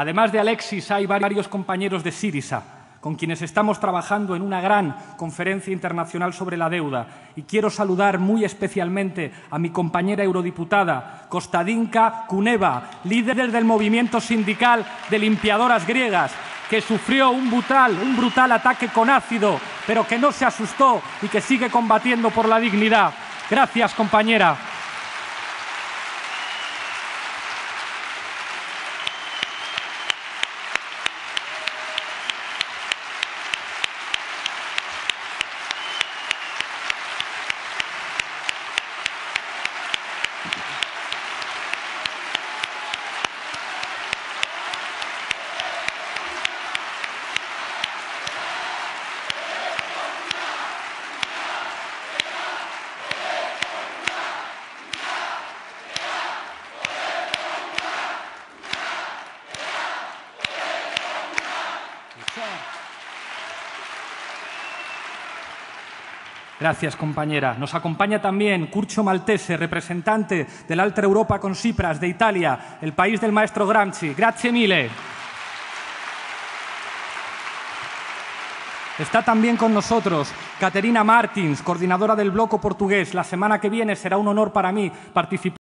Además de Alexis, hay varios compañeros de Sirisa con quienes estamos trabajando en una gran conferencia internacional sobre la deuda. Y quiero saludar muy especialmente a mi compañera eurodiputada, Kostadinka Kuneva, líder del movimiento sindical de limpiadoras griegas, que sufrió un brutal, un brutal ataque con ácido, pero que no se asustó y que sigue combatiendo por la dignidad. Gracias, compañera. Gracias, compañera. Nos acompaña también Curcio Maltese, representante del Alta Europa con Cipras de Italia, el país del maestro Gramsci. Grazie mille. Está también con nosotros Caterina Martins, coordinadora del bloco portugués. La semana que viene será un honor para mí participar.